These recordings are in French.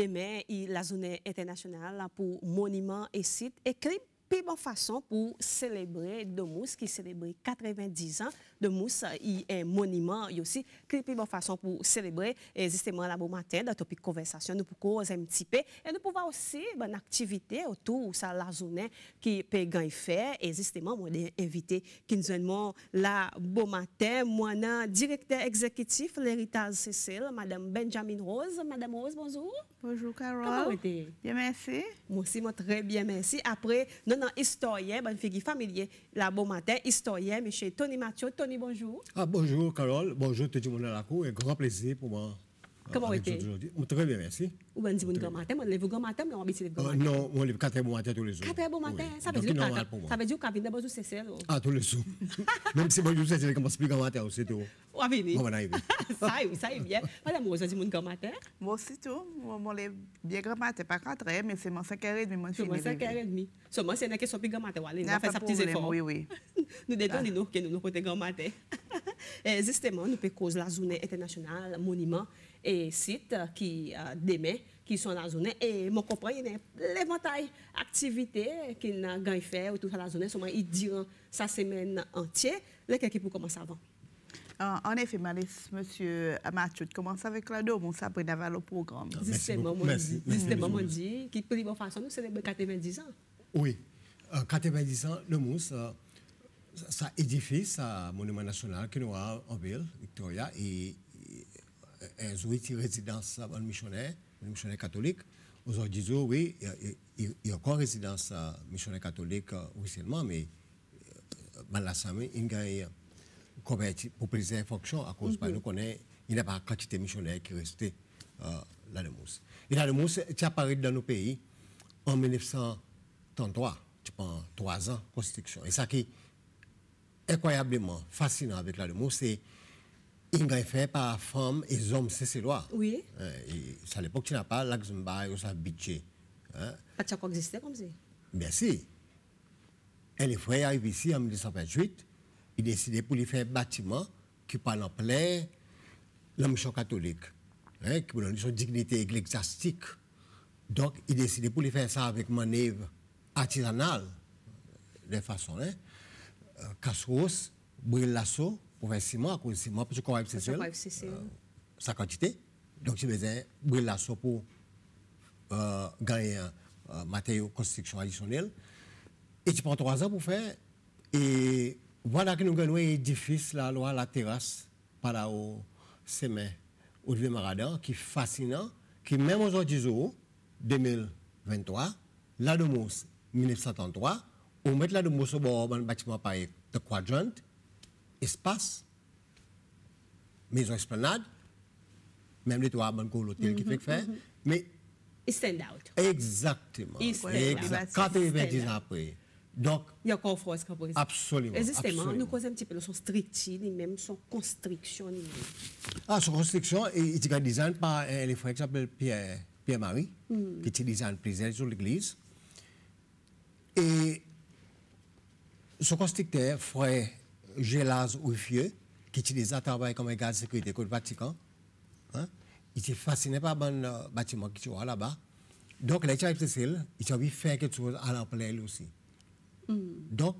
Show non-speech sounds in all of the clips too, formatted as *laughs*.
demain, la journée internationale pour monuments et sites écrits plus bonne façon pour célébrer Domous qui célèbre 90 ans. Domous il est un monument il aussi plus bonne façon pour célébrer justement la bon matin dans topic conversation nous pour cause un petit peu et nous pouvons aussi une activité autour de la journée qui peut gagner faire et justement moi invité qui nous avons la bon matin moi directeur exécutif l'héritage Cécile madame Benjamin Rose madame Rose bonjour bonjour Carole comment bien merci moi aussi moi très bien merci après non non, historien, bonne fille familier, la bon matin, historien, M. Tony Mathieu. Tony, bonjour. Ah, bonjour, Carole. Bonjour, tout le monde à la cour. Un grand plaisir pour moi. Comment vous êtes Très bien, merci. Ou bien, vous grand matin, grand matin, mais on habite le grand matin. Non, on lève 4 heures bon matin tous les jours. 4 heures bon matin, ça veut dire que ça veut dire que vous avez c'est Ah, tous les jours. *laughs* Même si plus grand matin, c'est tout. Ou venir. On va arriver. Ça y est, ça y est bien. Madame, vous avez grand matin Moi aussi, tout. Moi, lève bien grand matin, pas 4 heures, mais c'est mon 5h30, mon film. C'est 5h30. Seulement, c'est une question plus grand matin. On va faire sa petite effort. Oui, oui. *laughs* Nous détendons nous que nous nous côté grand matin. *laughs* Justement, nous pouvons cause la journée internationale monument et sites qui euh, demain qui sont dans la zone et mon comprend il y a l'éventail d'activités qu'il a gagné faire autour de la zone seulement il durant sa semaine entière lequel qui peut commencer avant en effet, Monsieur Mathieu, commence avec la dôme, on s'apprend d'avoir le programme. Justement, mon dit, qui peut bonne façon, nous célébrons 90 ans. Oui, 90 euh, ans, le mousse, euh, ça édifice, un monument national que nous avons en ville, Victoria, et un une résidence en missionnaire, missionnaire catholique. Aujourd'hui, oui, il y a encore résidence missionnaire catholique officiellement, mais dans la il y a pour plaisir fonction à cause de nous connaît il n'y a pas quantité de missionnaires qui restent là de mousse. Et là de mousse, dans nos pays en 1933, tu prends trois ans construction. Et ça qui est incroyablement fascinant avec la de mousse, c'est il est fait par femmes et hommes, c'est ces lois. Oui. Euh, et à l'époque, tu n'as pas l'Axumba ou ça budget. Hein? Pas de quoi existait comme ça? Bien sûr. Et les frères arrivent ici en 1928, ils décident pour lui faire un bâtiment qui parle en plein la mission catholique, hein, qui donne son dignité ecclésiastique. Donc, ils décident pour lui faire ça avec manœuvre artisanale, de façon, hein, euh, Cassos, brûle l'assaut, pour faire ciment, à cause de ciment, parce qu'on va c'est euh, sa quantité. Donc, je faisais brûler la pour euh, gagner un euh, matériau de construction additionnel. Et tu prends trois ans pour faire. Et voilà que nous gagnons un édifice, la loi, la terrasse, par là au Semen, au Vieux Maradan, qui est fascinant, qui même aujourd'hui, 2023, là de Mousse, 1933, on met là de Mousse au bord d'un bâtiment pareil, de quadrant, espace, maison esplanade, même les trois bonnes l'hôtel qui fait que faire, mais. Il stand out. Exactement. Il stand exact. 90 ans après. Donc, il y a encore force comme Absolument. Et justement, nous causons un petit peu de son structure, même son construction. Ah, son construction, il est design par un frère qui s'appelle Pierre, Pierre-Marie, mm. qui est design plusieurs sur l'église. Et son constructeur, frère Gélaz Oufieux, qui utilise à travailler comme un garde de sécurité le Vatican. Hein? Il était fasciné par le euh, bâtiment qui est là-bas. Donc, les Charles Cécile, il a envie de faire quelque chose à l'emploi aussi. Mm. Donc,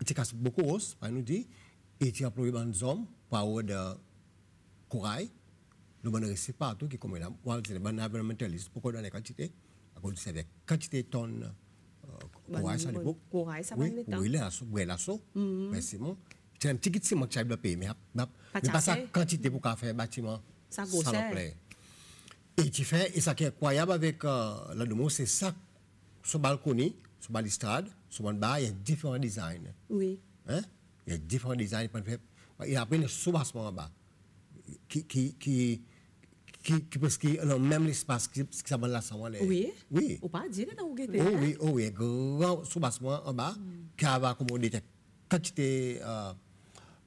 il casse beaucoup d'os, par nous dit, et il a employé des hommes pour avoir de corail. Le bon récit partout, qui est comme là, c'est des environnementalistes, pourquoi dans les quantités? À cause de quantité de tonnes de corail à l'époque. Corail, ça va oui, oui, l'assaut, oui, l'assaut, mais c'est bon. C'est un petit bâtiment qui a développé, mais pas sa quantité pour faire un bâtiment ça plaît. Et tu fais, et ça qui est incroyable avec euh, la Domo, c'est ça, ce balcon, ce balustrade, ce bas, il y a différents designs. Oui. Hein? Il y a différents designs. Il y a après le soubassement en bas, qui, qui, qui, qui, qui parce qu'il a même l'espace qui, qui s'appelle la salle. Oui. Oui. Ou pas dire dans où Oh oui, oh oui, grand soubassement en bas, mm. qui va accommoder quantité. Euh,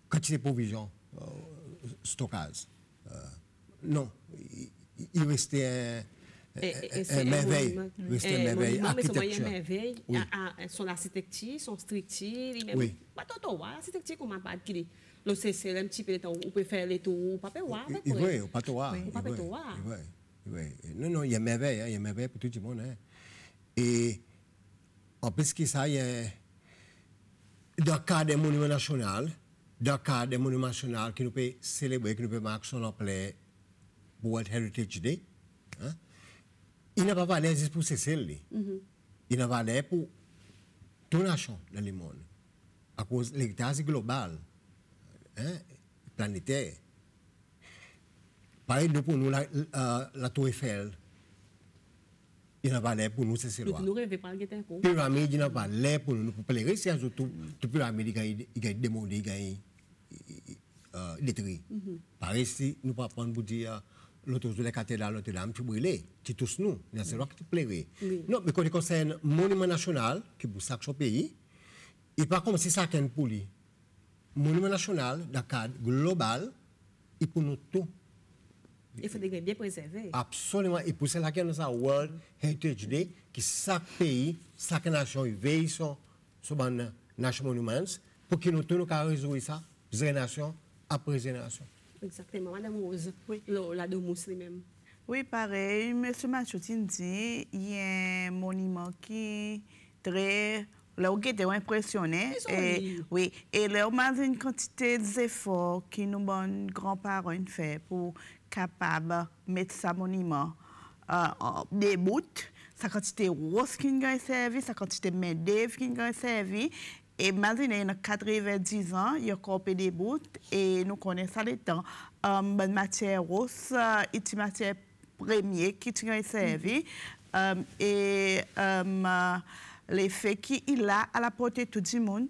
quantité de provisions, euh, stockage. Euh, non, il, restait un, un, merveille. Il restait un merveille architecture. Mais merveille, oui. son architecture, son structure, oui. Pas tout l'architecture qu'on m'a pas adquis. Le un petit peu on peut faire les tours, pas peut voir. Oui, pas tout voir. Pas peut voir. oui. Non, non, il y a merveille, hein, il y a merveille pour tout le monde. Hein. Et en plus que ça, il y a dans le cadre des monuments nationaux, dans le cadre des monuments nationaux qui nous peut célébrer, qui nous peut marquer son appelé World Heritage Day, hein? il n'a pas valeur juste pour cesser. Mm -hmm. Il n'a pas valeur pour tout nation dans le monde. À cause de l'héritage global, hein? planétaire. Pareil pour nous, la, la, la Tour Eiffel, il n'a pas l'air pour nous, c'est cela. Nous rêvons pas de un coup. Pyramide, il n'a pas l'air pour nous, pour plaire. C'est surtout, tout pyramide, il a démoli, il a détruit. Par ici, nous ne pouvons pas prendre pour dire, l'autre jour, la cathédrale Notre-Dame, tu brûlais, tu tous nous, c'est là que tu plairais. Non, mais quand il concerne le monument national, qui est pour chaque pays, il pas comme si ça qu'un pour lui. Monument national, dans le cadre global, il pour nous tout. Il faut des bien préserver. Absolument. Et pour cela qu'il y a ça World Heritage Day, que chaque pays, chaque nation il veille sur sur les National Monuments pour que nous tous nous résoudre ça, génération après génération. Exactement. Madame Rose, oui. la Domus lui-même. Oui, pareil. M. Machoutine dit il y a un monument qui est très Là, on était impressionné. Et, oui. Et là, on a une quantité d'efforts que nos grands-parents ont fait pour capable de mettre ce monument euh, des bouts. Sa quantité de rose qui a servi, sa quantité de main-d'œuvre qui a servi. Et maintenant, il y a 90 ans, il y a coupé des bouts et nous connaissons les temps. Um, matière rose, euh, une matière première qui a servi. Um, et um, l'effet qu'il a à la portée de tout le monde.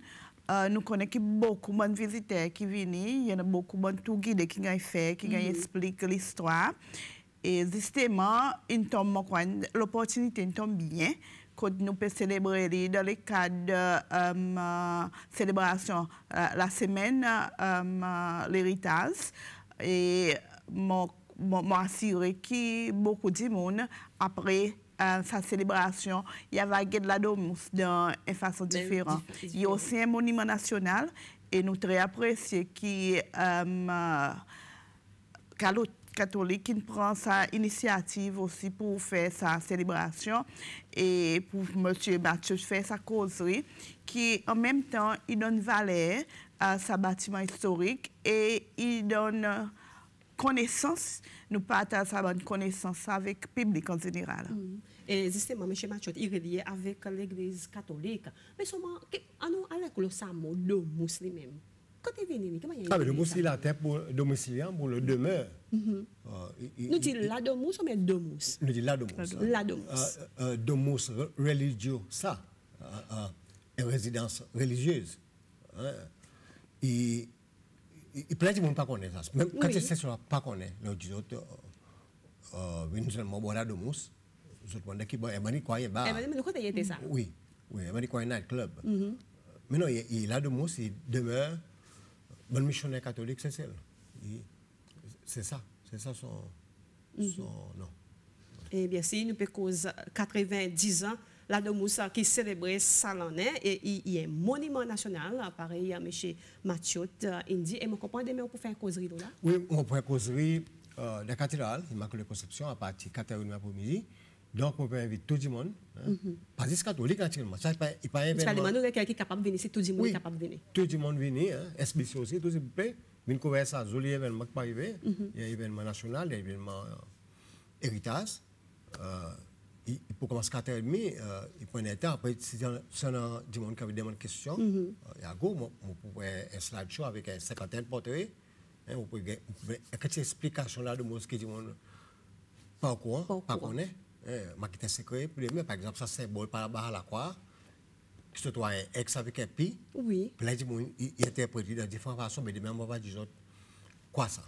Nous connaissons beaucoup de visiteurs qui viennent, il y a beaucoup de tout guides qui ont fait, qui mm -hmm. l'histoire. Et justement, l'opportunité tombe bien quand nous pouvons célébrer dans le cadre de euh, célébration euh, la semaine euh, l'héritage. Et m'assurer que beaucoup de monde après euh, sa célébration, il y avait de la domus d'une façon différente. Il y a aussi un monument national et nous très appréciés qui euh, catholique qui prend sa initiative aussi pour faire sa célébration et pour M. Mathieu faire sa causerie qui en même temps il donne valeur à sa bâtiment historique et il donne connaissance, nous partageons bonne connaissance avec le public en général. Mm. Et justement, M. Machot, il est lié avec l'Église catholique. Mais seulement, nous allons le samo de musulman. Comment il Ah, mais le mousse, il a pour domiciliant pour le demeure. Mm-hmm. Euh, nous disons la domus ou bien domus Nous disons la. La. Euh, euh, religieux, ça. Une résidence religieuse. Et plein de monde pas connaît ça. Même quand c'est ça pas connaît, autres euh venir seulement boire de mousse. Je va. Emani mais quoi était ça Oui. Oui, night club. Mais non, il a de mousse, il demeure bon missionnaire catholique, c'est celle. C'est ça, c'est ça son son nom. Eh bien, si nous peut cause 90 ans la Domoussa qui célébrait ça l'année et il y a un monument national, pareil à M. Mathieu Indi. Et je comprends mais on peut faire une causerie là Oui, on peut faire une causerie euh, de la cathédrale, Immaculée Conception, à partir de 4 h après-midi. Donc, on peut inviter tout le monde. Hein. Mm -hmm. Pas juste catholique, naturellement. Ça, il pas un événement. Parce que quelqu'un qui est capable de venir, c'est tout le monde oui, capable de venir. Tout le monde vient, hein. SBC aussi, tout s'il vous plaît. Venez couvrir ça, joli événement qui peut arriver. Mm -hmm. Il y a un événement national, il y a un événement euh, héritage. Euh, il, pour commencer à 4h30, euh, il prenait le temps. Après, si on du monde qui avait des questions, mm -hmm. il y a go, on pouvait un slideshow avec une cinquantaine de portraits. Hein, on pouvait, quelques explications là de ce qui dit pas au courant, pas connaît. Hein, ma secret, par exemple, ça symbole par là à la croix, ce soit un ex avec un pi. Oui. Puis là, il interprète de différentes façons, mais de même, on va dire quoi ça?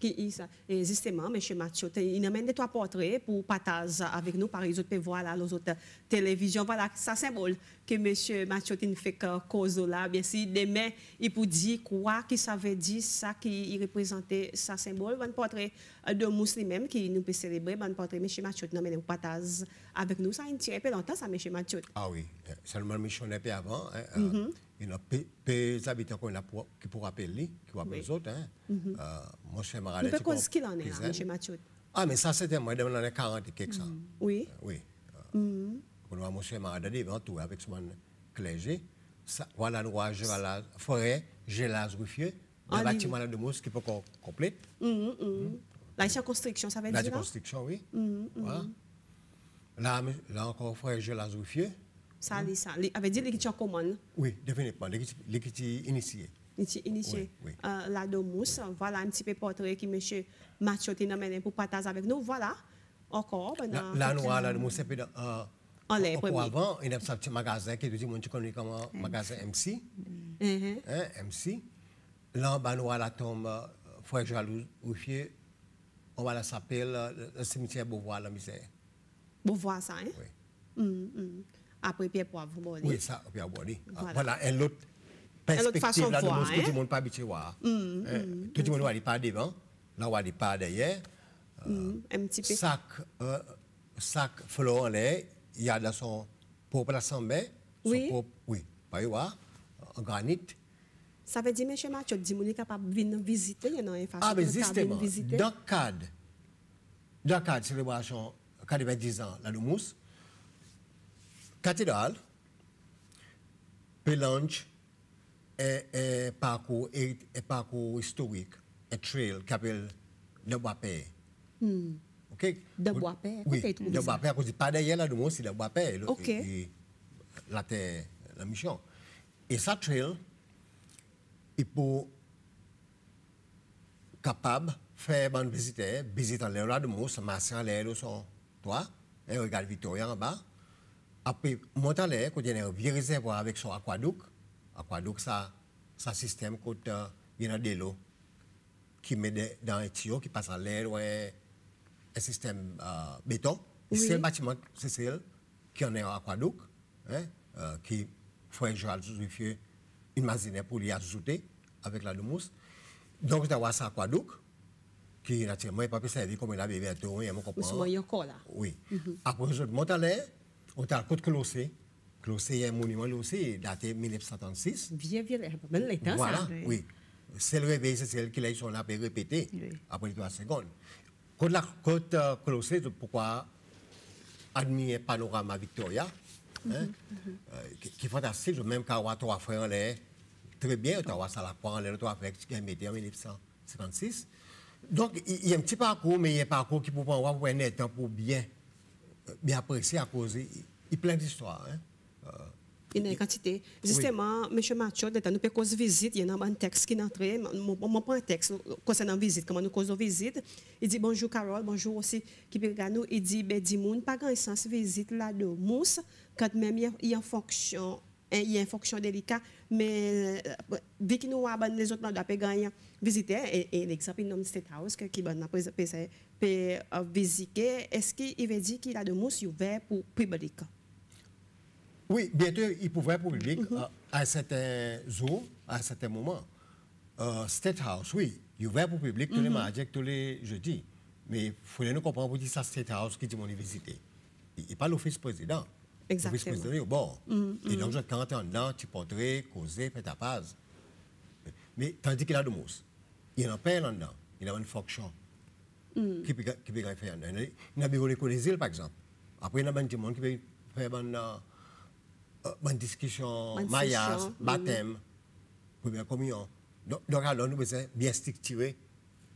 Qui et justement, M. Mathieu, il amène des trois portraits pour partager avec nous, par exemple, voilà, les autres télévisions. Voilà, ça symbole que M. Mathieu fait cause là. Bien sûr, demain, il peut dire quoi, qui ça veut dire, ça qui représentait ça symbole. Un portrait de musulmans qui nous peut célébrer, un portrait M. Mathieu, nous amène partage avec nous. Ça a un peu longtemps, ça, M. Mathieu. Ah oui, seulement missionnaire avant. Hein, mm -hmm. Il y a des habitants qui pourraient appeler, qui vont appeler les autres. Hein. Mm -hmm. euh, je suis Maralais. Mais ce qu'il en est, là, M. Mathieu Ah, mais ça, c'était moi, dans les 40 et quelques ça. Oui. Oui. Mm On voit monsieur Maradade devant tout avec son clergé. Voilà, nous voyons la forêt, Gélaz Ruffieux, Ah, le bâtiment de mousse qui peut qu'on complète. Mhm, mhm. La ici en construction, ça veut La dire là? déconstruction, oui. Voilà. Là, là encore, frère Gélaz Ruffieux. Ça, ali, ça. Li- avait dit l'écriture commande. Oui, définitivement, initiée. Initi- Initié Oui, oui. euh, la Domus. Voilà un petit peu portrait qui M. Mathieu t'a mené pour partager avec nous. Voilà. Encore. ben, avons, là, nous sommes dans, euh, En l'air, avant, il y a un petit magasin qui est tout le monde connaît comme un magasin MC. Mhm. hein, MC. Là, ben, nous la tombe, euh, frère Jaloux Ruffier, on va la s'appeler le cimetière Beauvoir, la misère. Bon, voir ça, hein? Oui, Mhm, mhm. Après, Pierre Poivre, bon, oui ça, Bois-Li. Voilà. Voilà, une autre façon perspective là, de voir, hein. tout le monde pas habitué à voir. Hein, Tout le monde va aller pas devant, là, on va aller pas derrière. Mhm, Un petit peu. Sac, euh, sac flot en l'air, il y a dans son propre assemblée, son Oui. propre, oui, pas voir, en granit. Ça veut dire, M. Mathieu, dit qu'on est capable de venir visiter. Il y a une façon Ah, mais justement, dans le cadre, dans le cadre de célébration 90 ans, la cathédrale, Pélange, et, et parcours, et, et parcours historique, et trail, qui appelle de Bois-Père. OK? De Bois-Père, Oui, de. Bois-Père, parce que pas derrière de Bois-Père. OK. et- La terre, la mission. Et ça, trail, il faut capable de faire bonne visite, visiter l'air là de mousse, masser en l'air de son toit, et regarde Victoria en bas. Après, monter en l'air, quand il y a un vieux réservoir avec son aquaduc, aquaduc, ça, ça système, quand euh, il y a de l'eau qui met dans un tuyau qui passe en l'air, ouais, un système euh, béton. Oui. C'est le bâtiment, c'est celle qui en est un aquaduc, hein, euh, qui fait Zouzifieux une machine pour l'y ajouter avec la mousse. Donc, je avoir ça aquaduc, qui naturellement n'est pas pu servir comme il a bébé à tout, il y a encore là. Oui. Après, je monte à l'air, à côte Clossé. Clossé est un monument là aussi, daté 1936. Vieux, vieux, ben l'état, Voilà, ça. oui. oui. C'est le réveil, c'est celle qui on a répété Oui. après trois secondes. Côte la côte euh, pourquoi admirer panorama Victoria, hein, euh, qui, qui est fantastique, même quand on a trois frères en l'air, très bien, on a ça la en l'air, trois frères qui ont été en 1956. Donc, il y a un petit parcours, mais il y a un parcours qui peut avoir pour un temps pour bien, bien apprécier à cause, il, plein d'histoires. Hein. Euh, Il y a une quantité. Justement, M. Mathieu, nous peut cause visite, il y a un texte qui est entré, mon prend un texte concernant visite, comment nous causons visite? Il dit bonjour Carole, bonjour aussi qui nous. Il dit ben dis moun pas grand sens visite là de mousse quand même il y a- une fonction hein, il y a une fonction délicate mais euh, vu que nous avons les autres peut gagner visiter et, l'exemple il nomme State House qui bonne peut peut euh, visiter est-ce qu'il veut dire qu'il a de mousse ouvert pour public? Oui, bientôt, il pouvait pour le public euh, à certains jours, à certains moments. Euh, State House, oui, il est ouvert pour le public tous les mardis, tous les jeudis. Mais il faut nous comprendre pour dire ça, State House qui dit mon. Il n'est pas l'office président. Exactement. L'office président est au bord. Et donc, quand tu es dedans, tu portrais, causer, fais ta page. Mais tandis qu'il a de mousse, il en a pas là-dedans. Il a une fonction qui peut qui peut faire. Il y a des bureaux d'école des îles, par exemple. Après, il y a des gens qui peuvent faire une euh, bonne discussion, mariage, session, baptême, première communion. Donc, donc alors, nous bien structurer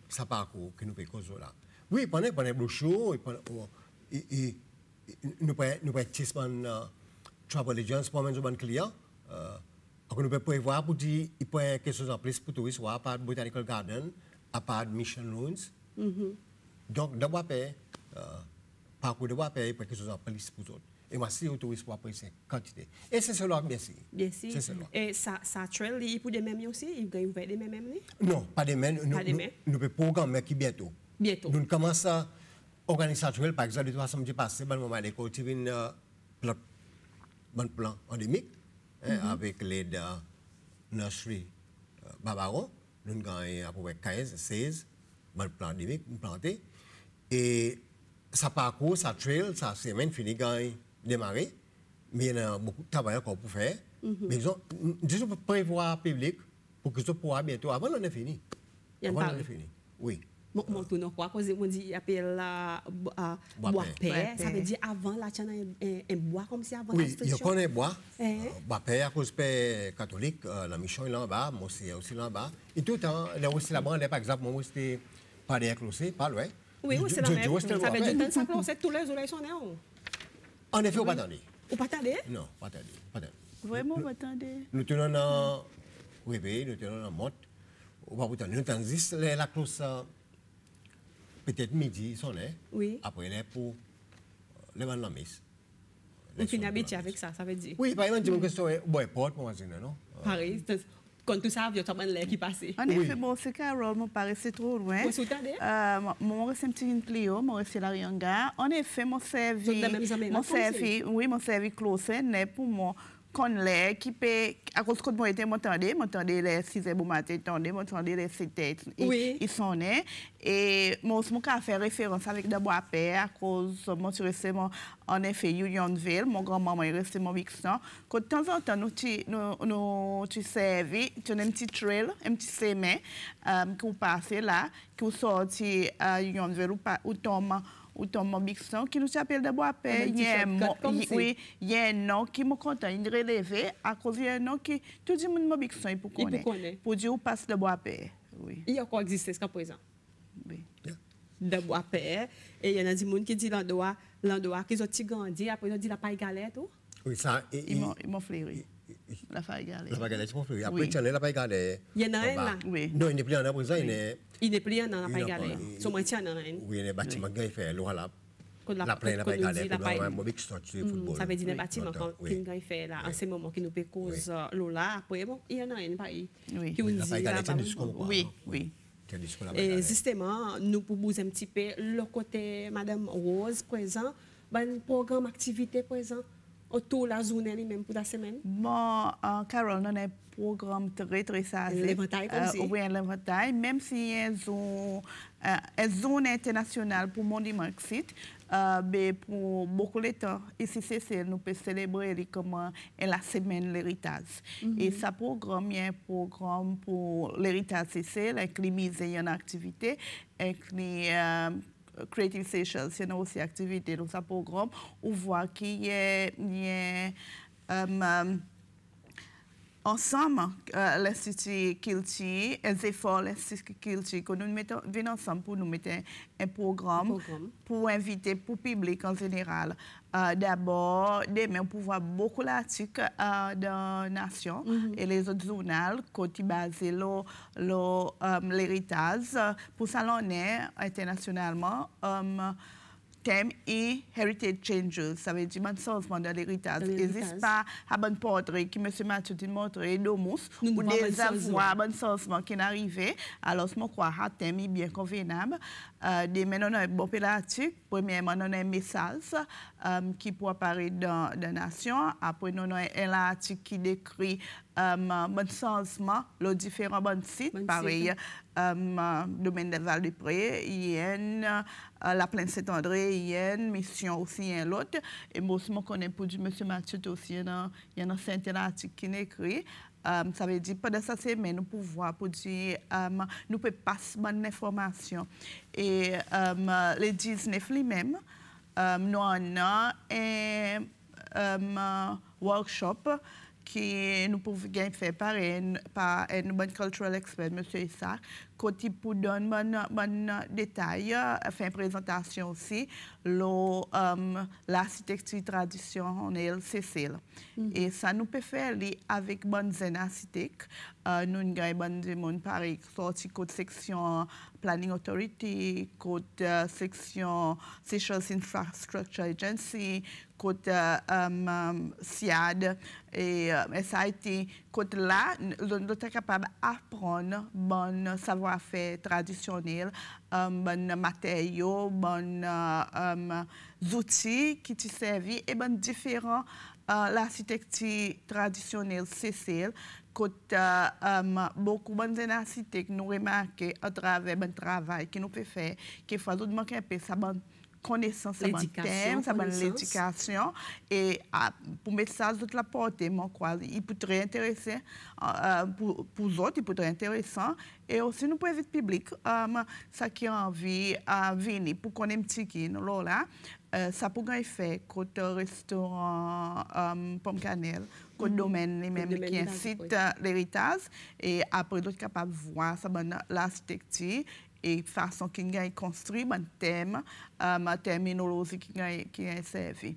ce parcours que nous faisons causer là. Oui, pendant pendant le show, et pendant, oh, et- nous tester euh, travel agents pour mener un client. Euh, après, nous pouvons prévoir pour dire il peut y avoir quelque chose en plus pour touristes, à part Botanical Garden, à part Mission Ruins. Donc, de Donk, dè wapè, parkou dè wapè, pou kè sou zan palis pou zon. E mwa si otoris pou apre se kantite. E se se lòk, besi. Besi. Se se lòk. E sa trel li pou de mèm yon si? Yon gen yon vè de mèm li? Non, pa de mèm. Pa de mèm. Nou pe program mè ki bieto. Bieto. Nou n'kaman sa organisatrel, par exemple, de to a samdi pase, ban mwaman deko, ti vin ban euh, plan endemik, avèk lè de nashri Babaron, nou n'gan yon apouwe 15, 16, ban plan endemik, mplante, Et ça parcourt, ça trail, ça semaine fini, gagne démarrer. Mais il y a beaucoup de travail encore pour faire. Mm-hmm. Mais disons, disons pour prévoir le public pour que ce soit bientôt, avant on est fini. Il y a une Avant on parole. est fini. Oui. Mon, mon tourne quoi, cause on dit appelle la bois père, ça veut dire avant la tienne un bois comme si avant la Oui, je connais bois. Eh? Bois père à cause père catholique, la mission est là bas, moi aussi aussi là bas. Et tout le temps, là aussi la bande par exemple, moi c'était pas des closés, pas loin. Oui, c'est la même. Ça veut dire que ça close tous les oreilles sont En effet, on pas attendre. On pas attendre Non, pas attendre, pas attendre. Vraiment pas attendre. Nous tenons dans réveil, nous tenons dans monte. On va attendre. Nous attendons la close peut-être midi sonner. Oui. Après, les pour les vendre la messe. On finit habitué avec ça, ça veut dire. Oui, par exemple, je me bon, porte pour moi, non? Pareil, quand tout ça, il y a l'air qui passe. En effet, bon, paraissait trop loin. Vous soutenez? Euh, moi, c'est un petit Clio, moi, c'est la Rianga. En effet, mon servi, mon servi, oui, mon servi close, n'est pour moi qu'on l'est, qui peut, à cause que moi j'étais m'entendais, m'entendais les 6 heures du matin, m'entendais les 7 heures, oui. ils sont nés. Et moi, je vais faire référence avec de bois père, à cause, moi, je restais en effet Unionville, mon grand-maman est resté mon Vixen. Quand de temps en temps, nous, nous, nous, tu servis, tu as un petit trail, un petit chemin, euh, qui passe là, qui sorti à Unionville ou, ou tombe ou Thomas Bixon, qui nous appelle de Bois-Père. Il y a un nom qui me content, il relevé à cause d'un nom qui, tout le monde Bixon, il peut connaître. Pour dire, où passe de Bois-Père. Oui. Il y a quoi exister jusqu'à présent? Oui. De Bois-Père. Et il y en a des gens qui disent l'endroit, l'endroit qu'ils ont grandi, après ils ont dit la paille galette. Oui, ça. Ils m'ont flairé. La galette. La. Après, tu as la. Il y en a un là? Oui. Non, il n'est plus en présent, il est. Il n'est plus dans la Oui, il y a un bâtiment qui fait l'eau là. La plaine la paille galère, pour avoir un mauvais football. Ça veut dire un bâtiment qui fait là, en ce moment, qui nous cause l'eau là. Après, il y en a un pays qui nous dit là. Oui, oui. Et justement, nous un petit peu le côté Madame Rose présent, un programme activité présent autour de la journée même pour la semaine. Bon, Carole, nous avons programme très, très sage. L'éventail comme ça? Oui, l'éventail. Même si y a une zone, une zone internationale pour Monument Site, euh, pour beaucoup de temps, ici, c'est nous pouvons célébrer comme la semaine de l'héritage. Et ce programme, a un programme pour l'héritage CC, inclut mise en activité, inclut Creative Seychelles, c'est aussi activité dans ce programme. On voit qu'il y a, y a ensemble, euh, l'Institut Kilti, les efforts de l'Institut Kilti, que nous mettons ensemble pour nous mettre un programme, pour inviter le public en général. Euh, D'abord, demain, on peut voir beaucoup d'articles euh, de Nation mm-hmm. et les autres journaux qui basent euh, l'héritage pour salonner internationalement. Thème et heritage changes. Ça veut dire un changement de l'héritage. Il n'existe pas un bon portrait qui M. Mathieu a montré d'Omus ou des avoirs, un changement qui est arrivé. Alors, je crois que le thème est bien convenable. Euh, maintenant, a un bon. Premièrement, on a un message euh, qui peut apparaître dans la nation. Après, on a un article qui décrit euh, bon changement, les différents bons sites. Pareil, euh, domaine de Val-de-Pré, il y a une, euh, la plaine Saint-André, il y a une mission aussi, il y a l'autre. Et moi aussi, je connais pour du M. Mathieu aussi, il y a un certain article qui est écrit. Um, ça veut dire, pendant cette semaine, nous pouvons pour dire, um, nous pouvons passer bonne information. Et um, les 19 lui-même, nous avons un um, qui nous pouvons faire par un, par un bon cultural expert, M. Issa, qui pour donner bon, bon détail, faire une présentation aussi, um, l'architecture traditionnelle Cécile. Mm -hmm. Et ça nous peut faire avec bonne zen architecte. Uh, nous avons bon des monde pareil, sorti côté section Planning Authority, côté uh, section Seychelles Infrastructure Agency, côté um, um, SIAD et uh, SIT. Côté là, nous sommes capables d'apprendre bon savoir-faire traditionnel, um, bon matériaux, bon um, outils qui te servent et bon différents l'architecture traditionnelle Cécile côté um, beaucoup de architectes nous remarquons à travers le travail que nous faisons faire, qu'il faut tout manquer un peu ça bon connaissance, ça bon thème, ça bon l'éducation. Et pour mettre ça toute la portée, quoi, il peut être intéressant pour, pour les autres, il peut être intéressant. Et aussi, nous pouvons éviter le public, ça qui a envie de venir pour qu'on ait un qui, là, ça être fait côté restaurant Pomme Cannelle, côté mm-hmm. domaine, les mêmes qui incite l'héritage. Et après, d'autres capables de voir ça, l'architecture et façon qu'il a construit un thème, ma terminologie qui a, qui servi.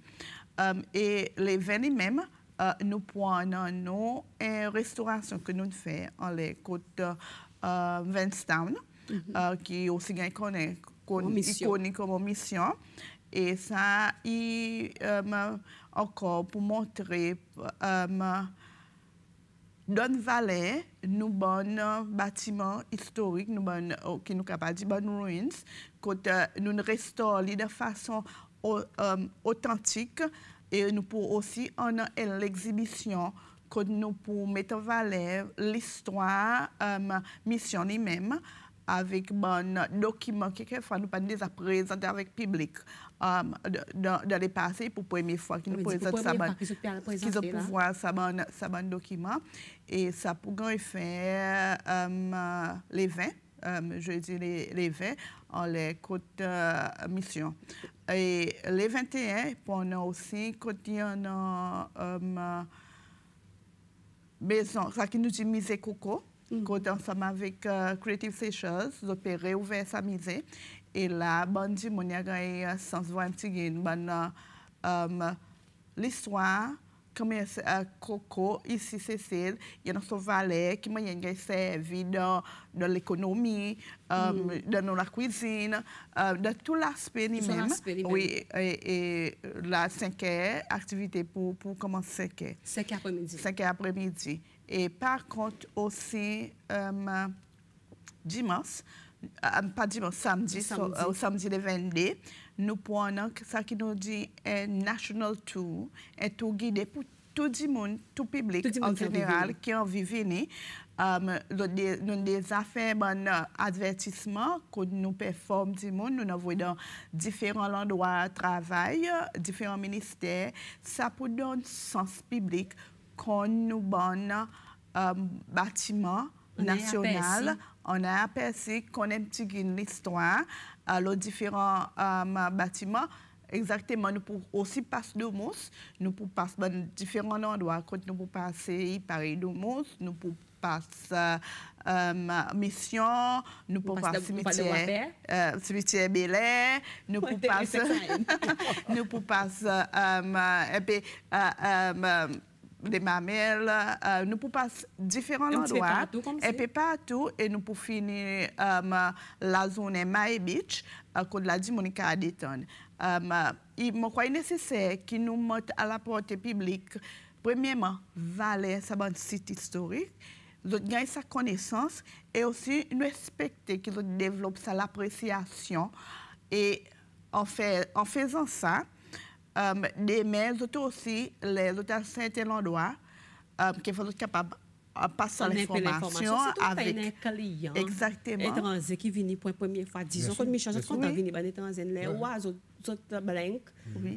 Um, et les venis même, uh, nous prenons nous une restauration que nous faisons en les côtes uh, Vinstown, mm -hmm. qui aussi comme iconique comme mission. Et ça, il, um, encore pour montrer um, Don Valley, nous avons bâtiment historique, nous bon, qui nous capable de bonnes ruines, que euh, nous restaurons de façon euh, authentique et nous pouvons aussi en l'exhibition que nous pouvons mettre en valeur l'histoire, euh, mission même avec bon document quelquefois nous pas déjà présenté avec public um, dans, dans les passés pour la première fois qui nous présente ça bon qui ont pouvoir ça bon ça bon document et ça pourrait faire um, les 20 um, je dis les, les 20 en les côtes uh, mission et les 21 pendant aussi côté en um, maison ça qui nous dit misé coco Mm -hmm. ensemble avec uh, Creative Seychelles, nous avons réouvert sa musée. Et là, bon Dieu, mon a gagné sans voir un petit bon, um, l'histoire, comme uh, Coco, ici Cécile, il y a notre valet qui m'a servi dans, dans l'économie, um, mm. dans la cuisine, uh, dans tout l'aspect lui-même. Oui, et, et, la cinquième activité pour, pour commencer. Cinquième après-midi. Cinquième après-midi. Et par contre, aussi, euh, dimanche, euh, pas dimanche, samedi, samedi. So, euh, samedi le 22, nous prenons ce qui nous dit un national tour, un tour guidé pour tout le monde, tout le public tout en général qui a envie de venir. Um, nous des affaires, bon, avertissements que nous performons du monde, nous avons dans différents endroits de travail, différents ministères. Ça peut donner sens public qu'on nous donne un euh, bâtiment national. On a aperçu qu'on a l'histoire, à les différents euh, bâtiments. Exactement, nous pouvons aussi passer de mousse, nous pouvons passer dans différents endroits. Quand nous pouvons passer Paris de mousse, nous pouvons passer euh, Mission, nous pouvons passer cimetière, euh, cimetière nous pouvons *laughs* passer, *laughs* nous pouvons passer, euh, et puis, des mamelles, euh, nous pouvons passer différents endroits, et puis partout, et nous pouvons finir euh, la zone My Beach, à côté de la Dimonica Adeton. Euh, il me croit nécessaire que nous mettions à la portée publique, premièrement, valer ce site historique, gagner sa connaissance et aussi nous respecter qu'ils développent sa l'appréciation. Et en, fait, en faisant ça, um, des maires aussi, les hôtels Saint-Éloi, um, qui sont capables passer l'information avec un client exactement. étranger qui vient pour la première fois. Disons que Michel je content venir ben étranger les oiseaux autres blancs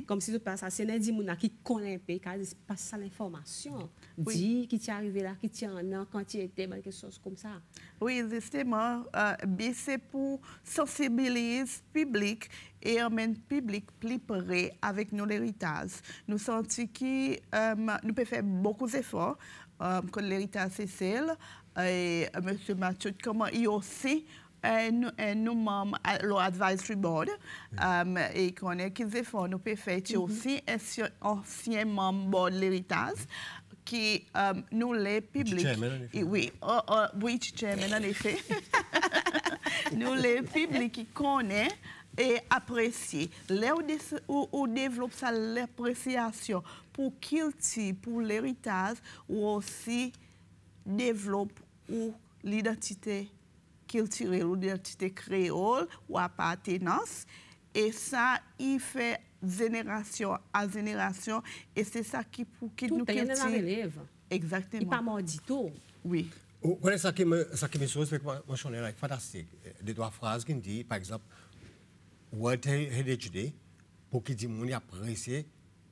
comme si tu passes à c'est dit qui connaît pas qui passe l'information. Dit qui t'est arrivé là qui t'est en quand tu étais quelque chose comme ça. Oui justement euh, c'est pour sensibiliser le public et en même public plus près avec nos héritages. Nous sentons que euh, nous pouvons faire beaucoup d'efforts euh, comme l'héritage Cécile et euh, M. Mathieu, comment il aussi un, un membre de l'advisory board um, et qu'on a qu'ils efforts nous pouvons faire -hmm. aussi un ancien membre de l'héritage qui um, nous les publics. Oui, oh, oh, oui, chairman en effet. *laughs* nous les publics qui connaissent et apprécier. Là où, on développe sa l'appréciation pour qu'il pour l'héritage, ou aussi développe l'identité culturelle ou l'identité créole ou appartenance. Et ça, il fait génération à génération. Et c'est ça qui, pour, qui tout nous cultive. Tout relève. Exactement. Il pas maudit tout. Oui. Vous connaissez ça qui me, ça qui me que moi, je suis fantastique. Des trois phrases qui me disent, par exemple, World Heritage Day pour qu'il dise qu'on apprécie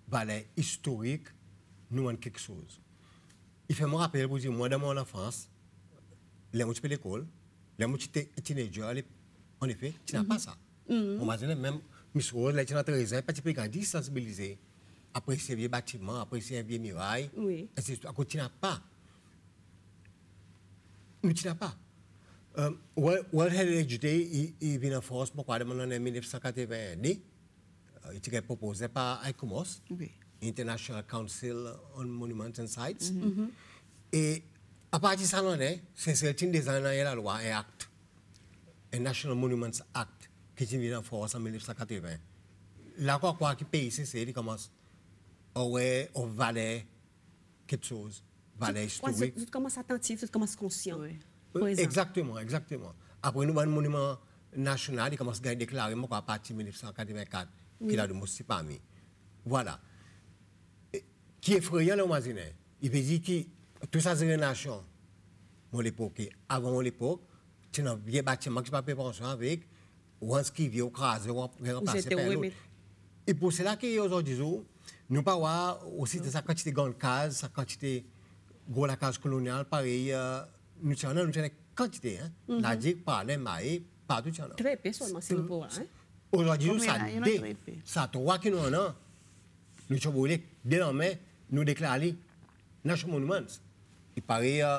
balai historique, nous avons quelque chose. Il fait me rappeler pour dire, moi, dans mon enfance, les gens qui l'école, les gens étaient teenagers, en effet, tu n'as pas ça. On m'a dit, même, Miss Rose, les gens très pas peu grandi, sensibilisé, apprécier vieux bâtiments, apprécier un vieux muraille, Oui. et c'est tout. À côté, tu n'as pas. Mais tu n'as pas. Euh, World Heritage Day, il, vient en force, pourquoi, en 1980, euh, il était proposé par ICOMOS. Oui. International Council on Monuments and Sites. Et à partir de ça, on est, c'est certain des années, la loi, un acte, un National Monuments Act, qui est venu en force en 1980. Là, quoi, quoi, qui pays, c'est, il commence, oh ouais, on valait quelque chose, valait historique. Vous commencez attentif, vous commencez conscient. Exactement, exactement. Après, nous avons un monument national, il commence à déclarer moi, à partir de 1984 qu'il a de Moussi parmi. Voilà. Et, qui est effrayant, le Mazine. Il veut dire que tout ça, c'est une nation. Mon époque, avant mon époque, tu as un vieux bâtiment qui pas penser avec, ou un ski vieux crasé, ou un remplacé étiez par oui, l'autre. Et pour cela qu'aujourd'hui, nous pas voir aussi de sa quantité de grandes cases, sa quantité gros la case coloniale, pareil, euh, nous avons une quantité, hein. La digue, par les mailles, partout, en. Très peu seulement, c'est le pour. Hein? Aujourd'hui, ça dé, ça trois qui nous en a. Nous sommes nous déclarer National Monuments. Il paraît, euh,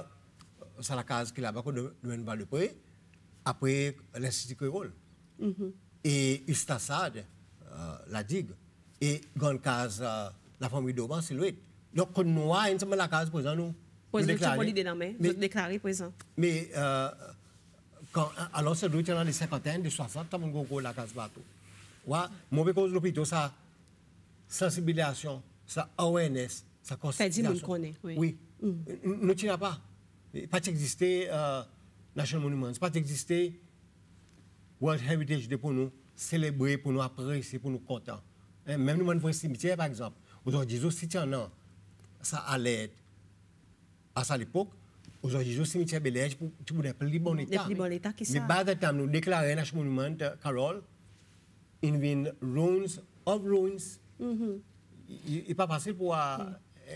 c'est la case qui est là-bas, de de de près, après l'Institut Créole. Et Ustassad, euh, la digue, et grande case, euh, la famille d'Oban, c'est l'autre. Donc, nous avons la case, exemple, nous. Nous Mais- vous déclarez présent. mais euh, quand, alors, c'est doit dans les cinquantaines, les 60, tout le monde la case bateau. Ouais, mauvais cause l'hôpital, ça, sensibilisation, ça awareness, ça Ça dit, connaît, oui. Oui. Nous n'avons pas. Il Pas exister euh, National Monuments, pas exister World Heritage Day pour nous célébrer, pour nous apprécier, pour nous contents. Hein, Même nous, on voit cimetière, par exemple. Aujourd'hui, tu en as, ça allait à ça l'époque, aujourd'hui, le cimetière Belège, tu pourrais plus bon état. plus bon état que Mais by the time nous déclarer National Monument, euh, Carol, in the ruins of ruins, il n'est pas facile pour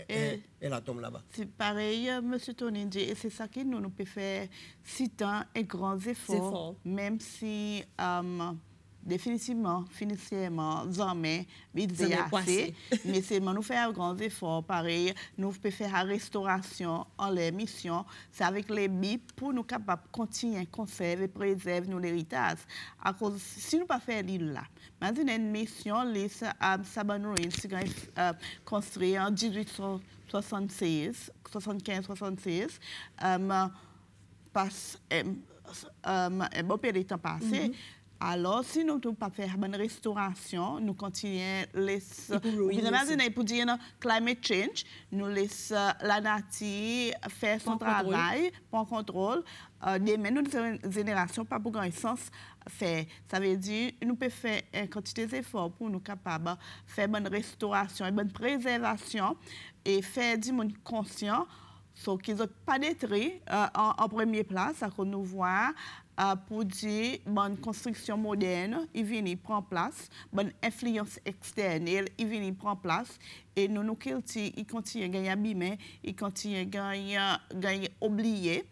Et- et la tombe là-bas. C'est pareil, euh, M. Tony dit, et c'est ça que nous, nous pouvons faire si tant et grands efforts, Efforts. même si euh, définitivement, financièrement, jamais, a assez. *laughs* mais c'est nous faire grands efforts, pareil, nous pouvons faire la restauration en les missions, c'est avec les BIP pour nous capables de continuer à conserver, préserver nos héritages. À cause, si nous pas faire l'île là, maintenant une mission, les à Saban Ruins, c'est euh, construit en 1876, 75-76, euh, passe, euh, euh, un bon période de temps passé. Alors, si nous ne pouvons pas faire une restauration, nous continuons aussi. imaginez, pour dire non, climate change, nous laissons la nature faire son travail, prendre contrôle. Euh, demain, une génération, pas pour grand sens faire. Ça veut dire, nous pouvons faire une quantité d'efforts pour nous capables de faire une restauration, une bonne préservation et faire du monde conscient So, qu'ils n'ont pas détruit euh, en, en première place, à qu'on nous voit pour dire bonne construction moderne, il vient y prend place, bonne influence externe, il vient y prend place, et nous nous il continue à gagner abîmé, il continue à gagner, gagner oublié,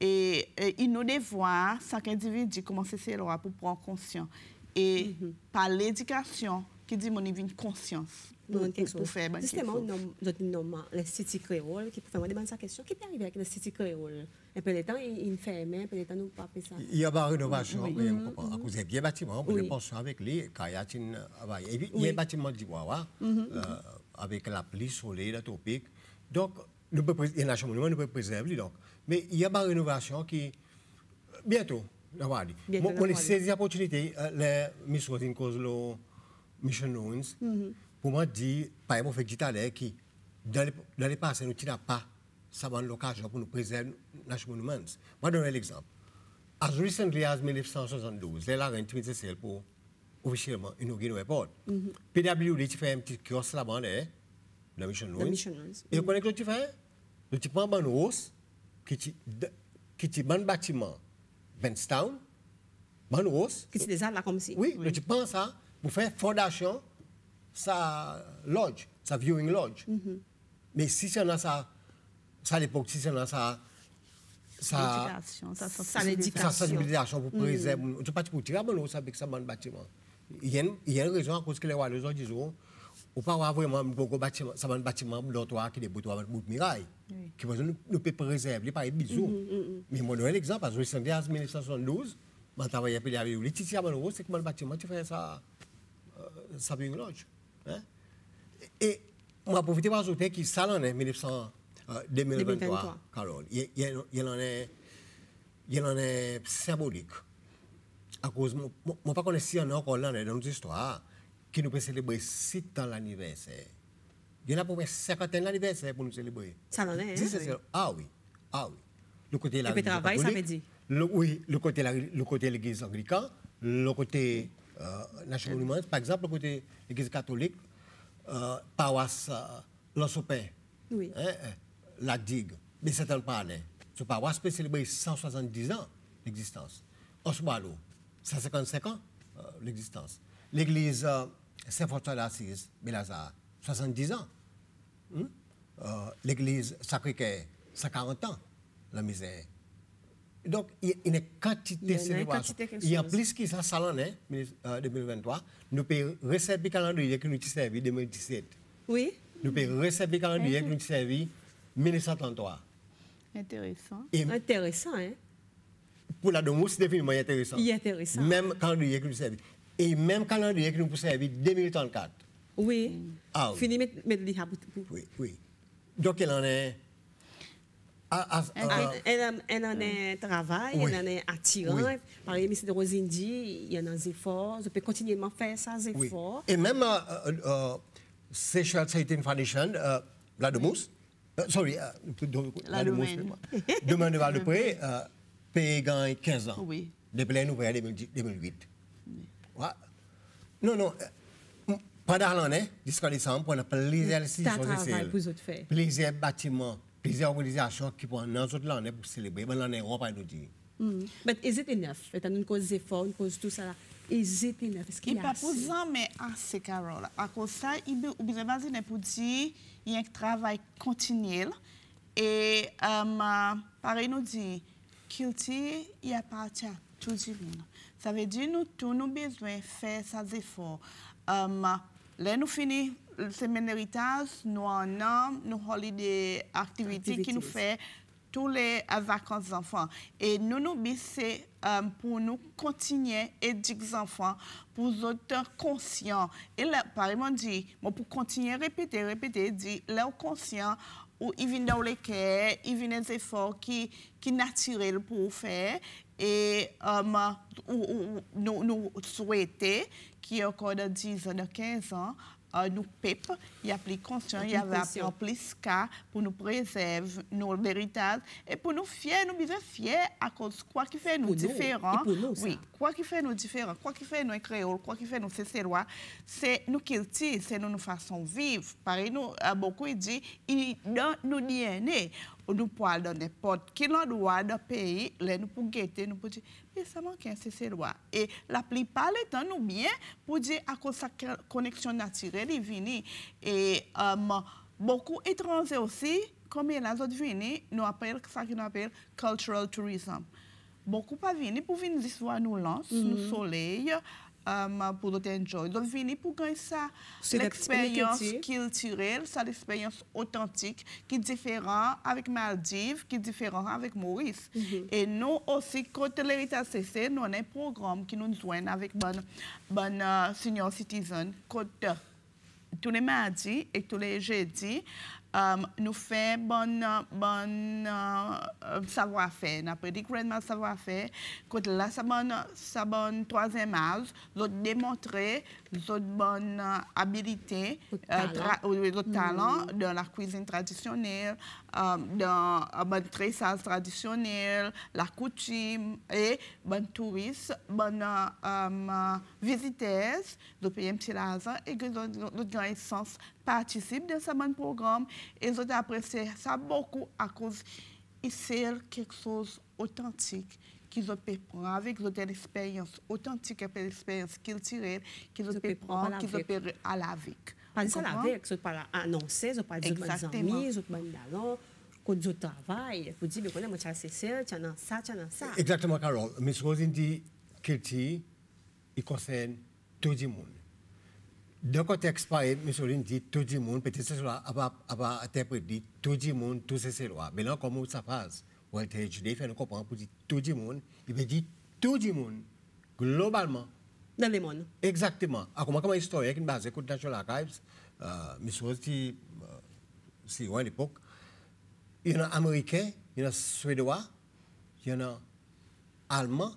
et, et il nous devoir, chaque individu, commencer ses lois pour prendre conscience. Et par l'éducation, qui dit mon conscience. Pour, quelque pour, faire Justement, notre nommons l'Institut créole, qui peut demander sa question. Qu'est-ce qui est arrivé avec l'Institut créole Un peu de temps, il fermait, un peu de temps, nous pas ça. Il y a pas de rénovation, mais on comprend. À cause des vieux bâtiments, on Oui. peut penser avec lui, quand il y a une- ah, il y a- il y a un bâtiment d'Ivoire, euh, avec la pluie, soleil, la tropique. Donc, nous pouvons prés- il y a un monument, nous pouvons préserver. Donc. Mais il y a pas de rénovation qui, bientôt, on va dire. Bientôt, Moi, on on va a dire. saisi l'opportunité, euh, les Miss Rosine cause le Mission Ruins, pour moi dire, par exemple, dit l'heure qui, dans les, dans les passés, nous n'avons pas ça l'occasion pour nous préserver nos monuments. Je donne l'exemple. As recently as 1972, les la reine celle pour officiellement inaugurer le airport. PWD tu fais un petit kiosque là-bas, là, dans Mission Ruins. Et vous connaissez ce que tu fais? Tu prends un hausse qui est un bâtiment, Benstown, bonne rose. Qui c'est déjà là comme si. Oui, mais tu penses ça pour faire fondation, ça lodge, ça viewing lodge. Mm-hmm. Mais si c'est dans ça, ça à l'époque, si c'est dans ça, ça, L'éducation, ça, ça, Ça, ça, l'éducation. ça sensibilisation Mm. pour préserver. Tu ne peux pas pour tirer bonne rose avec ça bon bâtiment. Il y a une, il y a une raison à cause que les autres disent, ne pas avoir vraiment un gros bâtiment, ça bon bâtiment, l'autre qui est bout de miraille. Qui va nous, peut préserver, pas bisous. Mm-hmm, Mais moi, donne l'exemple, parce que je suis en 1972, je travaillais pour les bonne rose, c'est que mon bâtiment, tu fais ça, euh, ça vient lodge. Hein? Et moi, pour profiter pour ajouter qu'il ça en est 1900, euh, 2023, 2023. Carole. Il, il, il en est, il en est symbolique. À cause, moi, moi pas connais si on a encore là dans notre histoire, qui nous peut célébrer six ans l'anniversaire. Il y en a pour près cinquantaine l'anniversaire pour nous célébrer. Ça en est, hein? C'est- Ah oui, ah oui. Le côté de la religion travail, ça catholique, veut dire? le, oui, le côté, la- le côté de l'église anglicane, le côté euh, Monument, par exemple, le côté l'église catholique, euh, paroisse euh, L'Ansopin, Oui. hein, hein, la digue, mais c'est un parler. Ce paroisse peut célébrer 170 ans d'existence. Oswalo, 155 ans euh, l'existence. L'église euh, Saint-François d'Assise, Belazar, 70 ans. Hmm? Euh, l'église Sacré-Cœur, 140 ans, la misère. Donc, il y a une quantité a de Il y a plus qui ça, ça l'année euh, 2023. Nous pouvons recevoir le calendrier que nous avons servi 2017. Oui. Nous pouvons recevoir le calendrier que nous avons servi 1933. intéressant. Et Intéressant, hein? pour la Domus, c'est définitivement intéressant. Il est intéressant. Même calendrier que nous servi. Et même calendrier que nous avons servi 2034. Oui. Ah oui. Fini mettre les Oui, oui. Donc, il en est. à- à- à- Elle, en est travail, elle en est attirant. Oui. Par exemple, M. Rosindi, il y en a des efforts. Je peux continuellement faire ça, des efforts. Et même euh, euh, euh, Seychelles Satan Foundation, la de Mousse, sorry, La de Mousse. Domaine de Val-de-Pré, *laughs* paye gagne 15 ans. Oui. Depuis l'année 2010 2008. Ouais. Non, non. pendant l'année, jusqu'en décembre, on a plusieurs T'as institutions travail sociales, bâtiments, plusieurs organisations qui l'année pour célébrer. Mais l'année, on va pas nous dire. Mais is it enough? Une cause d'effort, une cause tout ça. Is it enough? Est-ce qu'il Il y a pas posant, mais assez, Carole. À cause ça, il be- ou bien imaginer pour dire, il y a un travail continuel. Et, euh, pareil, nous dit, culture, il appartient à tout le monde. Ça veut dire, nous, tous nous besoin de faire ces efforts. Euh, là, nous finissons le semaine d'héritage, nous en avons, nous holiday activités qui nous Activities. fait tous les vacances enfants. Et nous, nous, bis, c'est euh, pour nous continuer à éduquer les enfants, pour les autres conscients. Et là, par exemple, dit, bon, pour continuer à répéter, répéter, dit, là, conscient, où ils viennent dans les cœurs, ils viennent des efforts qui, qui naturels pour faire. Et euh, nous, nous souhaitons qu'il y ait encore de 10 ans, de 15 ans, euh, nous PEP, il y a plus conscient, il y conscient. plus cas pour nous préserver nos héritages et pour nous fiers, nous besoin fiers à cause de quoi qui fait nous différents. oui, quoi qui fait nous différents, quoi qui fait nous créoles, quoi qui fait nous cécélois, c'est nous culture, c'est nous, nous façon vivre. Pareil, nous, à beaucoup, dit, il dans nous DNA, ou nou pou al dan depot, ki nan nou an da peyi, le nou pou gete, nou pou di, pe sa man ken se se lwa. E la pli pale tan nou bien, pou di akon sa koneksyon natire li vini. E um, euh, boku etranze osi, kome la zot vini, nou apel sa ki nou apel cultural tourism. Boku pa vini pou vini diswa nou lans, mm -hmm. nou soley, euh, pour nous enjoy. Donc venir pour gagner ça, l'expérience culturelle, ça l'expérience authentique qui est différent avec Maldives, qui est différent avec Maurice. Et nous aussi, côté l'héritage CC, nous avons un programme qui nous joint avec bon, bon euh, senior citizen, côté tous les mardis et tous les jeudis, nous faisons bon, bon euh, euh, savoir-faire. Nous avons dit grandement savoir-faire. Quand là, ça bon, ça bon troisième âge, nous démontrer notre bonne euh, habilité, Notre euh, talent. talent dans la cuisine traditionnelle, dans bon tressage traditionnel, la coutume et bon tourisme, bon euh, visiteurs pays petit l'argent et que notre grand essence participe de ce bon programme et ils ont apprécié ça beaucoup à cause c'est quelque chose authentique qu'ils ont pu prendre avec l'expérience authentique, l'expérience qu'ils tirent, qu'ils ont pu prendre, qu'ils ont pu à la vie. Pas ça la vie, que pas annoncer, ce pas dire mes amis, ce pas d'allant, que du travail, vous dites, mais connais, moi, tu as ça, tu as ça, tu as ça. Exactement, Carole. Mais ce que dit, qu'il il concerne tout le monde. Dans le contexte pareil, M. Dit tout le monde, peut-être que cela va interpréter tout le monde, tout ces lois. Mais là, comment ça passe elle étudié, fait comprendre pour dire tout le monde, il veut dire tout le monde, globalement. Dans le monde. Exactement. Alors, comment comme historien qui base sur National Archives, M. Lin c'est à l'époque, il y en a américains, il y en a suédois, il y en a allemands,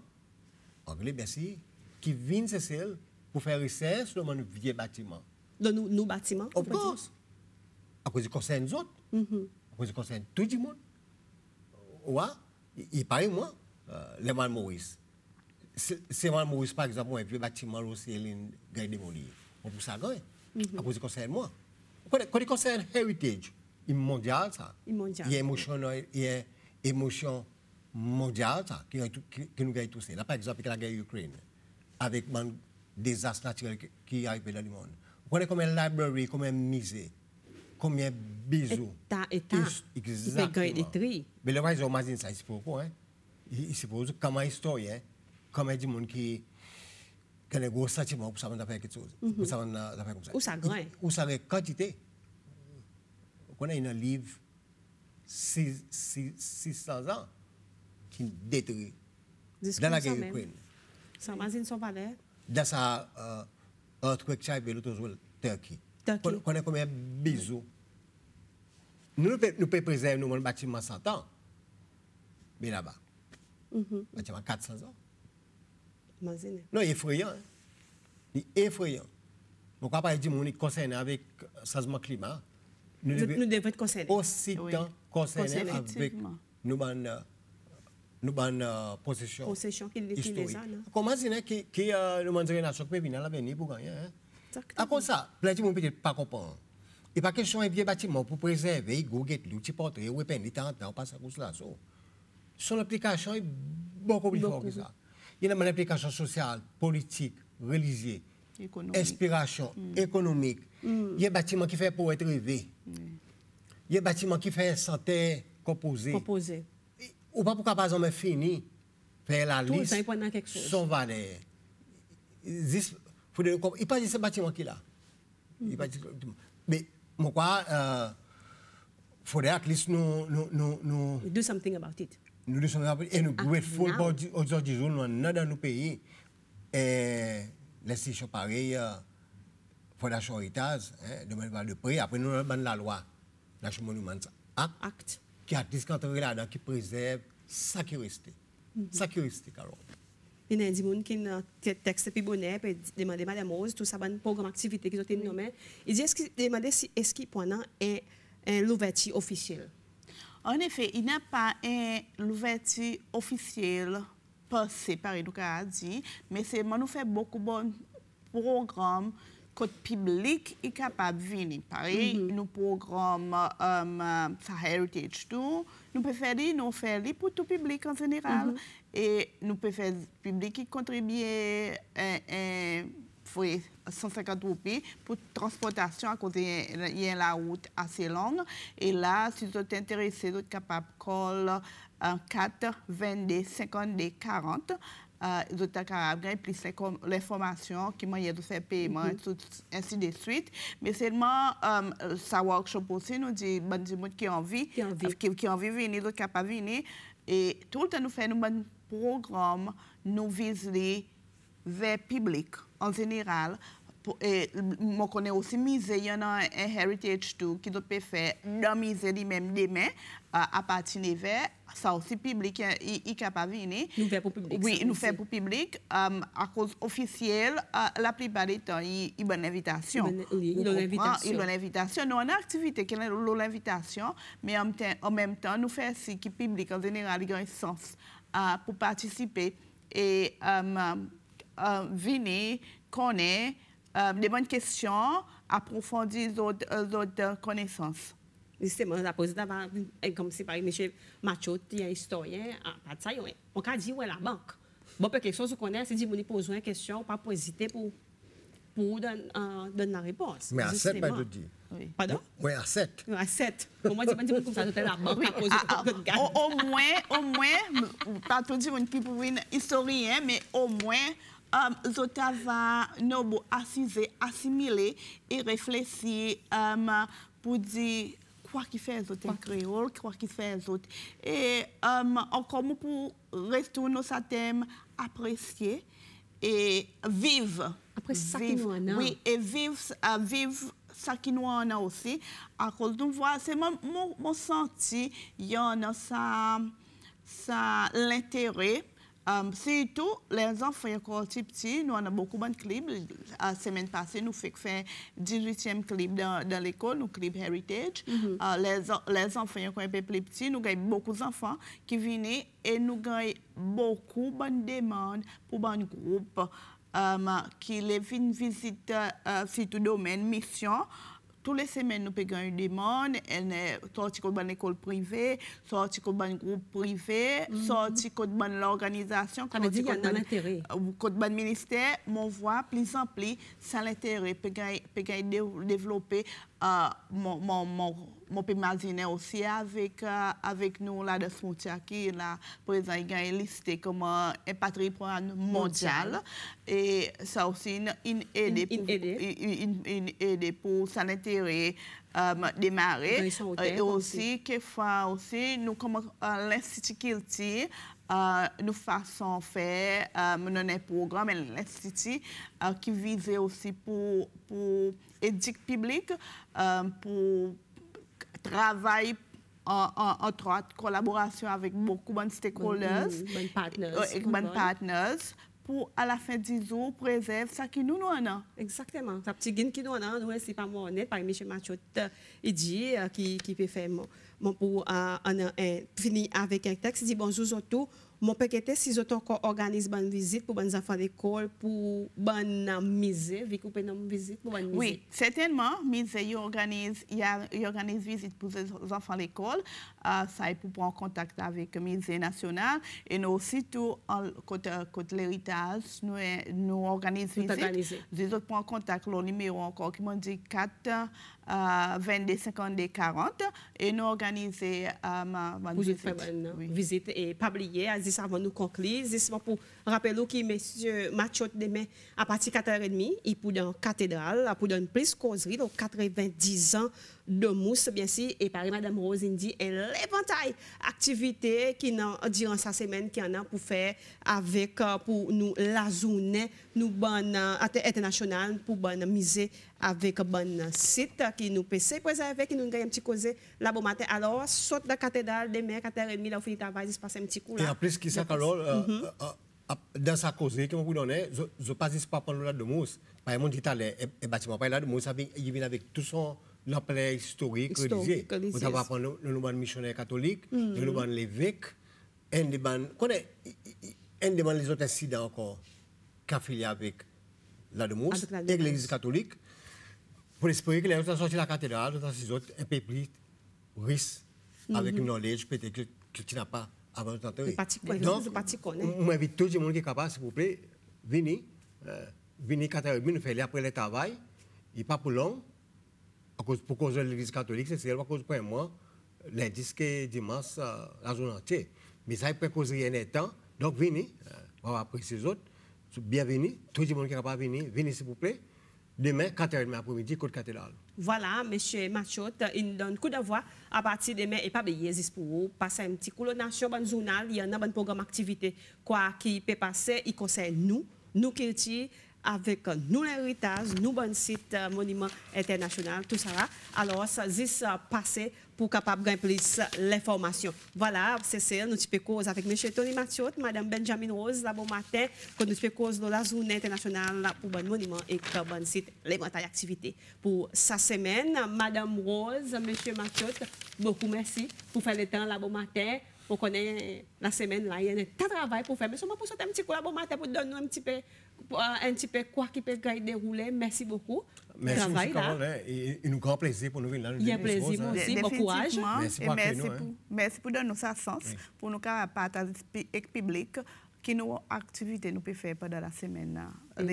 anglais, bien sûr, qui viennent celles pour faire recherche dans nos vieux bâtiments. Dans nos, nos bâtiments Of course. À cause du concerne nous autres. Mm -hmm. À cause du concerne tout le monde. Ouais. Il paraît, moi, euh, les mal Maurice. C'est mal Maurice, par exemple, un vieux bâtiment, c'est une gagne démolie. On peut ça, mm -hmm. à cause du concerne moi. Quand il concerne heritage, il mondial, ça. Il mondial. Il y a émotion, il y a émotion mondiale, ça, qui, qui, qui nous gagne tous. Là, par exemple, la guerre Ukraine, avec désastres naturels qui arrivent dans le monde. Vous connaissez combien de librairies, combien de musées, combien de bisous. État, état. Exactement. Mais le reste, j'imagine ça, c'est pourquoi. Hein? Il suppose, comme un historien, comme un monde qui a un gros sentiment pour savoir faire quelque chose. Pour savoir faire comme ça. Où ça gagne? Où ça gagne quantité. Vous connaissez un livre 600 ans qui détruit dans la guerre Ukraine. Ça imagine son valeur dans sa uh, earthquake qui arrive l'autre jour, Turquie. Turquie. On a combien de bisous. Nous, nous pouvons préserver nous, le bâtiment 100 ans. Mais là-bas, mm -hmm. bâtiment 400 ans. Non, est effrayant. Hein? Il est effrayant. Donc, après, dit qu'on est concerné avec le changement climat. Nous, nous devons être concernés. Aussi oui. concernés avec nous, nous avons euh, possession. Possession qui les a. Comment c'est que qui euh, nous avons nation peut venir à l'avenir pour gagner hein? À cause ça, plein de monde peut pas comprendre. Et pas question un vieux bâtiment pour préserver, goguet, l'outil porté, ou peine temps en passe à cause là. Son application est beaucoup plus forte que ça. Il y a une application sociale, politique, religieuse, inspiration, mm. économique. Mm. Il y a un bâtiment qui fait pour être rêvé. Mm. Il y a un bâtiment qui fait santé composée. Composée. Ou pas pourquoi pas exemple fini faire la Tout liste quelque chose. son valeur. Il pas dire ce bâtiment pas dire, mais moi quoi euh, faudrait at least nous nous nous nous do something about it. Nous do something about it. Et nous grateful pour aujourd'hui jour nous dans nos pays. Et l'institution pareille euh, Fondation Héritage, hein, de de prix, après nous avons la loi, National Monument Act. Act qui artiste quand on là qui préserve ça qui reste. Ça qui reste, Carole. Il y a des gens qui ont un texte plus bonnet, puis demander Madame Rose, tout ça, un programme d'activité qu'ils ont été nommé. Il dit, est-ce qu'il est-ce qu'il pendant un l'ouverture officielle? En effet, il n'y a pas l'ouverture officielle passée par nous dit, mais c'est nous fait beaucoup de programmes public est capable de venir. Pareil, mm -hmm. nous programme um, sa Heritage Tour, nous pouvons faire nous faire pour tout le public en général. Mm -hmm. Et nous pouvons faire le public qui contribue à, à, 150 roupies pour transportation à cause il y a la route assez longue. Et là, si vous êtes intéressé, vous êtes capable de coller 4 22 52 40 les autres Carabins, plus l'information qui m'a de faire paiement, mm -hmm. ainsi de suite. Mais seulement, um, sa workshop aussi nous dit, bon, des gens qui ont envie, qui ont envie, qui, qui envie de venir, d'autres qui n'ont pas venir. Et tout le temps, nous faisons un programme, nous visons vers le public en général. Et je connais aussi musée, il y en a un heritage tour qui doit faire dans le musée lui-même demain à partir de verre. Ça aussi, public, il est capable venir. Nous faisons pour public. Oui, nous faisons pour public. Um, à cause officielle, uh, la plupart du temps, il y a une invitation. Oui, il y a une invitation. Il a invitation. Nous avons une activité qui est l'invitation, mais en même temps, nous faisons ce qui public en général, il a un sens uh, pour participer et um, uh, venir, connaître, euh, des bonnes questions, approfondir les autres, connaissances. Justement, la présidente va, comme c'est par M. Macho, qui est historien, pas de ça, on a dit, ouais, la banque. Bon, peut quelque chose qu'on connaît, c'est dit, vous poser une question, pas pour hésiter pour, pour donner, donner la réponse. Mais à 7, pas de dire. Oui. Pardon? Oui, à 7. À 7. Pour moi, je dis comme ça, la banque a posé Au moins, au moins, pas tout dire qui pour une historien, mais au moins, um, Zota va assimiler et réfléchir um, pour dire quoi qui fait autres créole, quoi qui fait autres. Et um, encore pour retourner sur thème, apprécier et vivre. Après ça qui nous en. Oui, et vivre, uh, vivre ça qui nous en a aussi. À cause voir, c'est mon, mon, mon senti, il y en a ça, ça l'intérêt Um, surtout, les enfants encore petits, nous avons beaucoup de clips. La semaine passée, nous avons fait 18e clip dans, dans l'école, nous clip Heritage. Mm -hmm. uh, les, les, enfants encore un peu plus petits, nous avons beaucoup d'enfants qui viennent et nous avons beaucoup de demandes pour un groupe um, qui viennent visiter uh, ce domaine, mission tous les semaines, nous payons une demande, sorti comme une école privée, sorti comme un groupe privé, mm -hmm. sorti comme une organisation, ça veut dire qu'il y a l'intérêt. Comme un ministère, mon voix, plus en plus, c'est l'intérêt, peut développer uh, mon, mon, mon mon peux imaginer aussi avec, uh, avec nous là de frontière qui là, par exemple, il est listé comme un patrimoine mondial. Et ça aussi, une, une aide pour, une, une aide pour son intérêt um, démarrer. Et aussi, quelquefois aussi, nous, comme uh, l'Institut Kilti, nous faisons faire um, un programme, l'Institut, qui visait aussi pour, pour éduquer public, um, pour travail en, en, en collaboration avec beaucoup de stakeholders, bon, et bon partners, pour à la fin du jour préserver ce qui nous nous avons. Exactement. Ça petit gain qui nous avons, c'est pas moi honnête, par M. Machot, il dit, qui, qui peut faire mon, pour euh, finir avec un texte, il dit bonjour surtout. Mon pekete si zot anko organize ban vizit pou ban zafan dekol, pou ban nan mize, vik ou pe nan vizit pou ban mize? Oui, setenman, mize yo organize, organize vizit pou zafan dekol, uh, sa e pou pou an kontakte avik mize nasyonal, e nou sitou kote l'eritaj, nou, nou organize vizit, zot pou an kontakte lor nimeyo anko ki man di 4, uh, 22 52 40 et nous organiser um, une visite. Oui. visite et publier, Aziz avant nous conclure. C'est pour rappeler que M. Machot demain à partir de 4h30, il pour dans cathédrale, pour donner plus causerie, donc 90 ans de mousse, bien sûr, et par Mme Rose dit et l'éventail activité qui dans durant sa semaine qui en a pour faire avec euh, pour nous la journée nous bonne internationale pour bonne musée avec bon site qui nous se préserver qui nous gagne un petit causé là bon matin alors saute de la cathédrale demain 4h30 là on finit travail il se passe un petit coup là et en plus qui ça alors euh, mm -hmm. euh, dans sa causée que vous donnez je je pas pas prendre la de mousse par exemple dit le bâtiment par là de mousse il vient avec tout son l'emploi historique religieux. Vous avez appris le nom missionnaire catholique, le nom l'évêque, un des un des les autres incidents encore qu'affilié avec la Demousse et l'Église catholique. Pour espérer que les autres sortent de la cathédrale, les autres un peu plus riches avec une knowledge peut-être que tu n'as pas avant de t'entendre. Donc, on invite tout le monde qui est capable, s'il vous plaît, venez, venez cathédrale, nous faire après le travail, il pas pour long pour cause de l'Église catholique, c'est seulement cause pour moi, lundi et dimanche, la journée entière. Mais ça peut causer un temps. Donc, venez, on va apprécier les autres. Bienvenue. Tout le monde qui n'est pas venu, venez s'il vous plaît. Demain, 4h30 après-midi, côte cathédrale. Voilà, M. Machot, il donne coup de voix à partir de demain et pas payer pour vous. Passer un petit coup de bon journal, il y a un programme activité quoi qui peut passer, il concerne nous, nous qui avec nous l'héritage, nous bon site euh, monument international, tout ça. Alors, ça juste passer pour capable gagner plus l'information. Voilà, c'est ça, nous fait cause avec M. Tony Mathieu, Mme Benjamin Rose, là bon matin, que nous fait cause de la journée internationale pour bon monument et pour bon site, les activités. Pour sa semaine, Mme Rose, M. Mathieu, beaucoup merci pour faire le temps là bon matin. On connaît la semaine là, il y a un tas de travail pour faire, mais seulement pour sauter un petit coup là bon matin pour donner un petit peu un petit peu quoi qui peut dérouler. Merci beaucoup. Merci beaucoup, Et un grand plaisir pour nous venir là. Il y a plaisir aussi, bon courage. Merci, pour, merci, pour, merci pour donner nous sa sens, pour nous partager avec le public qui nous activités nous pouvons faire pendant la semaine.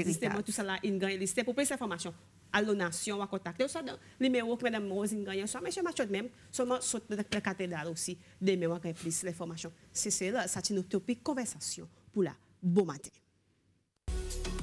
Justement, tout ça là, une grande liste. Pour plus d'informations, à l'onation, à contacter, soit dans le numéro que Mme Rosine gagne, soit M. Machot même, seulement sur la cathédrale aussi, des mémoires qui plus l'information. C'est là, c'est une utopique conversation pour la bon matin. Thank you